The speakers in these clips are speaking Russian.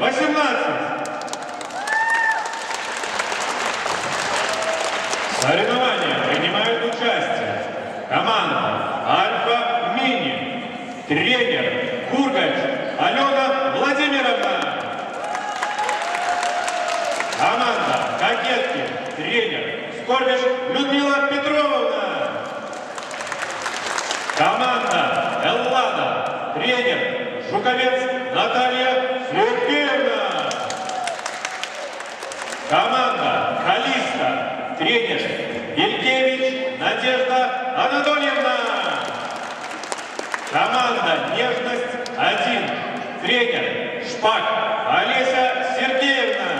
2018». В соревнования принимают участие команда «Альфа Мини», тренер Кургач Алена Владимировна. Команда «Кадетки», тренер Скорбиш Людмила Петровна. Команда «Эллада», тренер Жуковец Наталья Сергеевна. Команда Тренер Елькевич Надежда Анатольевна. Команда «Нежность-1», тренер Шпак Олеся Сергеевна.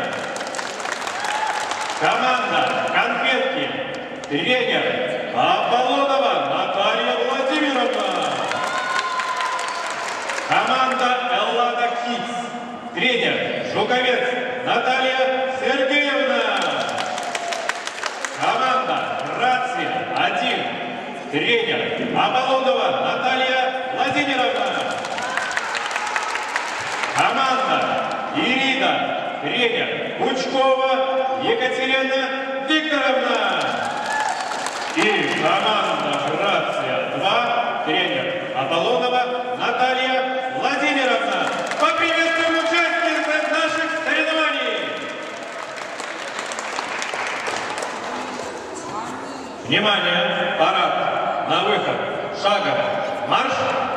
Команда «Конфетки», тренер Аполлонова Наталья Владимировна. Команда «Эллада Кидс», тренер Жуковец Наталья Сергеевна. Команда «Рация-1», тренер Аполлонова Наталья Владимировна. Команда «Ирида», тренер Пучкова Екатерина Викторовна. И команда «Грация-2», тренер Аполлонова Наталья Владимировна. Поприветствуем участниц наших соревнований. Внимание, парад, на выход. Шагом. Марш.